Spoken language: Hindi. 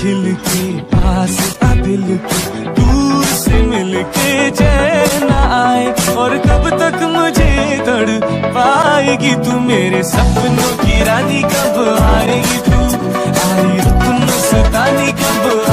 खिलकी पास दिल की दूर से मिल के चैन आए। और कब तक मुझे तड़ पाएगी तू मेरे सपनों की रानी, कब आएगी तू? आई तुम सतानी कब